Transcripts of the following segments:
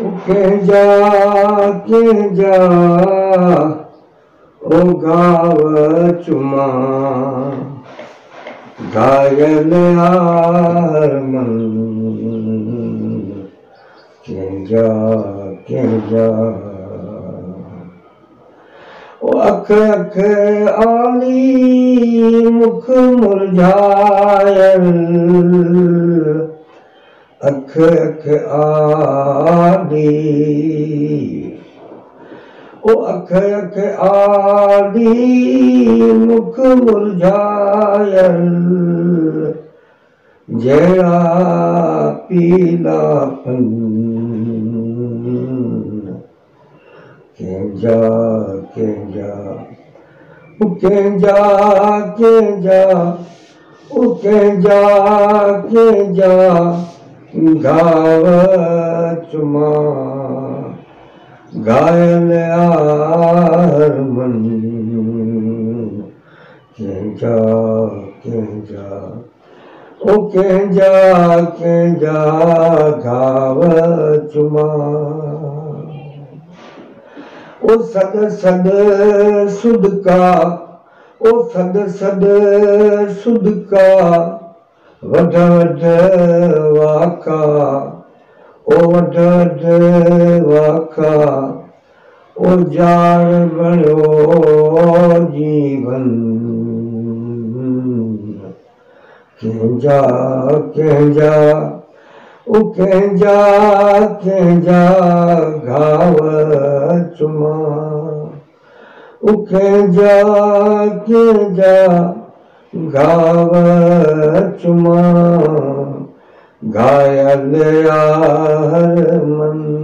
कंहिंजा कंहिंजा ओ गाव चुमा। घायल आरमन। कंहिंजा कंहिंजा ओ अख अख आली मुख मुरझायल। अख अख ओ अख अख आली मुख मुरझायल जहिड़ा पीलापन कंहिंजा कंहिंजा कंहिंजा कंहिंजा चुमा। गायन आरमन जा जा। ओ जा जा गाव चुमा। ओ सद सद सुद का, ओ सद सद सुद का वध वध वाका जीवन। कंहिंजा कंहिंजा कंहिंजा कंहिंजा चुमा گهايل من.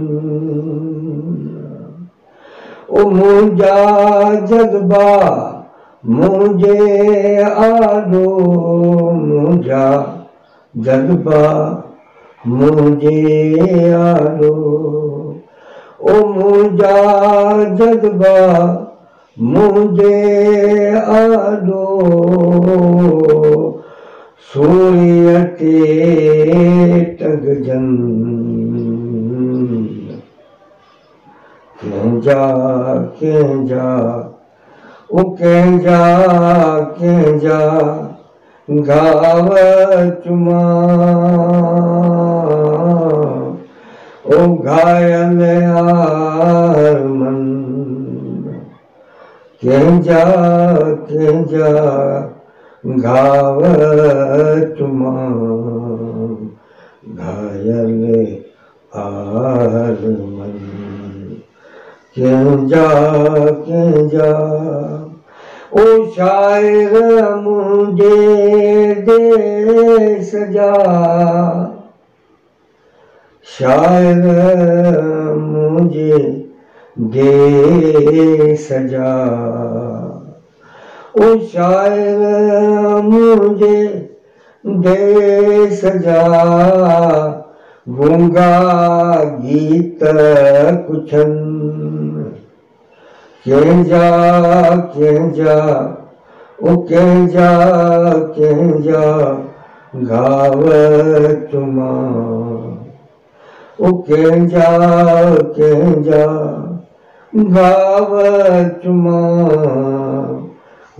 منهنجا جذبا منهنجي آڏو منهنجا جذبا منهنجي آڏو او منهنجا جذبا منهنجي آڏو Kenja, Kenja, O Kenja, Kenja, Gavat Ma, O जा जा। ओ शायर मुझे दे सजा। शायर मुझे दे सजा। ओ शायर मुझे दे सजा। गूँगा गीत कुछन के जा के जा, ओ के जा के जा, गाव तुमा ओ के जा के जा, गाव तुमा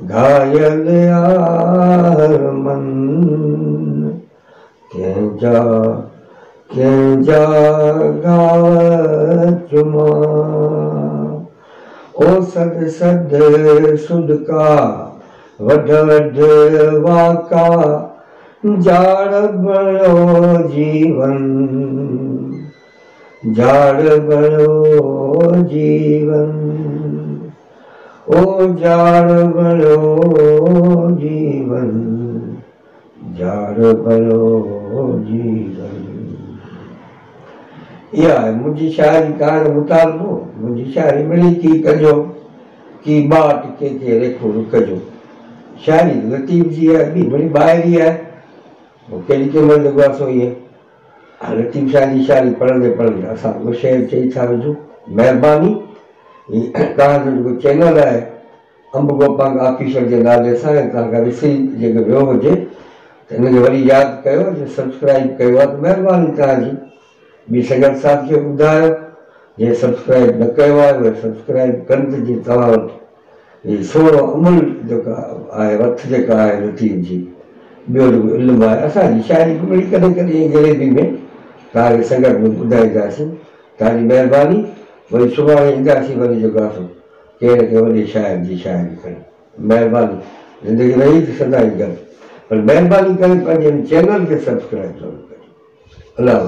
घायल यार मन, के जा जय जागावत्रुमा ओ सद सद सुदका वड वड वाका जाड़ बड़ो जीवन जाड़ बड़ो जीवन ओ जाड़ बड़ो जीवन जाड़ बड़ो जीवन اها آهي منهنجي شاعري ڪهاڻي مطالبو منهنجي شاعري ملي ٿي ڪجو ڪه باٽ ڪنهن کي ريکو رڪجو. شاعري لطيف جي آهي ٻي وري ٻاهر آهي. پوءِ ڪيڏي ڪنهن مهل لڳو آهي سو ائين ها لطيف شاهه جي شاعري پڙهندي پڙهندي اسان اهو شير چئي ٿا وجهون مهرباني توهان جو جيڪو چينل آهي انب گوپانگ آفيسر جي نالي سان ۽ توهان وسري جيڪو ويو هجي ته هن کي وري ياد ڪيو سبسڪرائيب ڪيو آهي ته مهرباني توهان جي ॿी संगत साहिब खे ॿुधायो जंहिं सब्सक्राइब न कयो आहे उहे सब्सक्राइब कनि त जीअं वटि हीअ सोढ़ो अमुल जेका आहे वथ जेका आहे लतीफ़ जी ॿियो जेको इल्मु आहे असांजी शाइरी बि कॾहिं कॾहिं ग़रीबी में तव्हांखे संगत में ॿुधाईंदासीं तव्हांजी महिरबानी वरी सुभाणे ईंदासीं वरी जेको आहे कंहिं न कंहिं वॾे शाइर जी शाइरी खणी महिरबानी ज़िंदगी रही त सदा ई पर महिरबानी करे पंहिंजे चैनल खे सब्सक्राइब ज़रूरु कजो अलाह